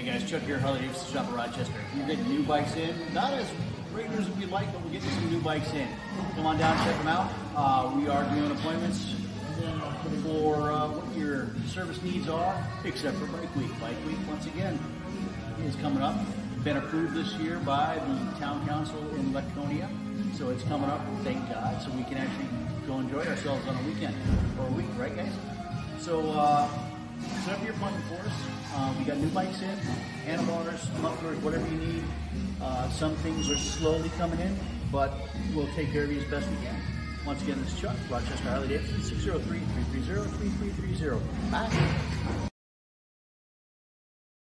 Hey guys, Chuck here, Harley Davidson shop in Rochester. We're getting new bikes in, not as regular as we'd like, but we're getting some new bikes in. Come on down, check them out. Uh, we are doing appointments for uh, what your service needs are, except for Bike Week. Bike Week, once again, is coming up. Been approved this year by the town council in Laconia, so it's coming up. Thank God, so we can actually go enjoy ourselves on a weekend or a week, right, guys? So uh, set up your appointment for us. Uh, we got new bikes in, handlebars, mufflers, whatever you need. Uh, some things are slowly coming in, but we'll take care of you as best we can. Once again, this is Chuck, Rochester Harley Davidson, 603 330 3330. Bye.